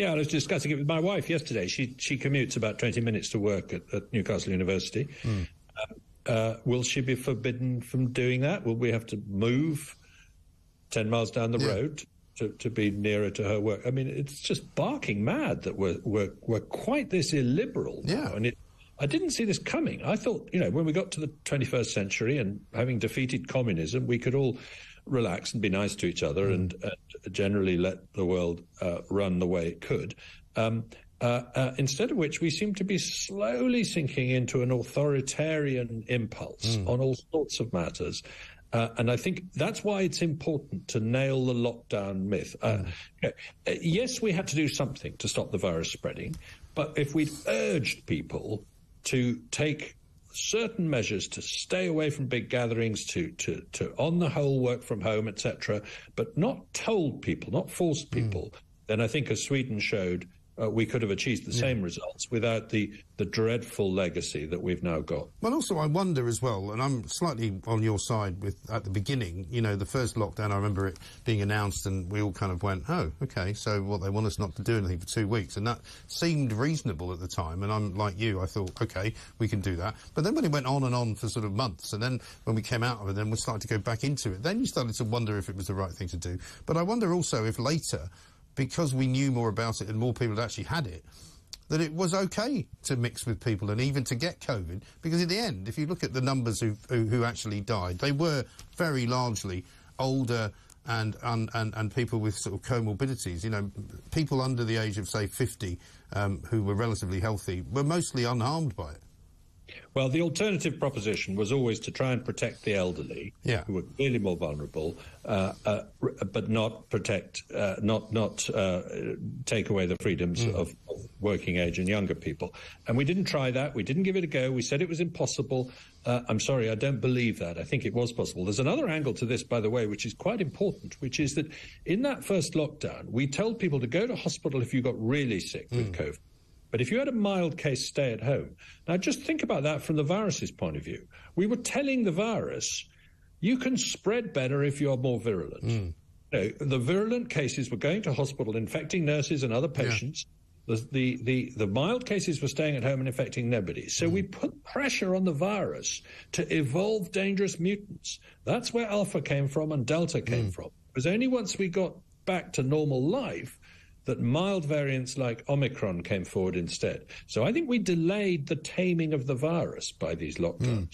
Yeah, I was discussing it with my wife yesterday. She she commutes about twenty minutes to work at, at Newcastle University. Mm. Uh, will she be forbidden from doing that? Will we have to move ten miles down the yeah. road to, to be nearer to her work? I mean, it's just barking mad that we're we're, we're quite this illiberal now, yeah. and it. I didn't see this coming. I thought, you know, when we got to the 21st century and having defeated communism, we could all relax and be nice to each other mm. and, and, generally let the world uh, run the way it could. Um, uh, uh, instead of which, we seem to be slowly sinking into an authoritarian impulse mm. on all sorts of matters. Uh, and I think that's why it's important to nail the lockdown myth. Uh, mm. yes, we had to do something to stop the virus spreading, but if we'd urged people to take certain measures to stay away from big gatherings, to, to, to on the whole work from home, etc., but not told people, not forced hmm. people, mm. then I think as Sweden showed, uh, we could have achieved the yeah. same results without the, the dreadful legacy that we've now got. Well, also, I wonder as well, and I'm slightly on your side with at the beginning, you know, the first lockdown, I remember it being announced and we all kind of went, oh, okay, so what, they want us not to do anything for two weeks. And that seemed reasonable at the time. And I'm like you, I thought, okay, we can do that. But then when it went on and on for sort of months, and then when we came out of it, then we started to go back into it, then you started to wonder if it was the right thing to do. But I wonder also if later, because we knew more about it and more people had actually had it, that it was okay to mix with people and even to get COVID. Because in the end, if you look at the numbers who, who, actually died, they were very largely older and, and, and, and, people with sort of comorbidities. You know, people under the age of, say, 50 um, who were relatively healthy were mostly unharmed by it. Well, the alternative proposition was always to try and protect the elderly, yeah. who were clearly more vulnerable, uh, uh, but not protect, uh, not not uh, take away the freedoms mm. of, of, working age and younger people. And we didn't try that. We didn't give it a go. We said it was impossible. Uh, I'm sorry, I don't believe that. I think it was possible. There's another angle to this, by the way, which is quite important, which is that in that first lockdown, we told people to go to hospital if you got really sick mm. with COVID. But if you had a mild case, stay at home. Now, just think about that from the virus's point of view. We were telling the virus, you can spread better if you're more virulent. Mm. You know, the virulent cases were going to hospital, infecting nurses and other patients. Yeah. The, the, the, the, mild cases were staying at home and infecting nobody. So mm. we put pressure on the virus to evolve dangerous mutants. That's where Alpha came from and Delta came mm. from. It was only once we got back to normal life that mild variants like Omicron came forward instead. So I think we delayed the taming of the virus by these lockdowns. Mm.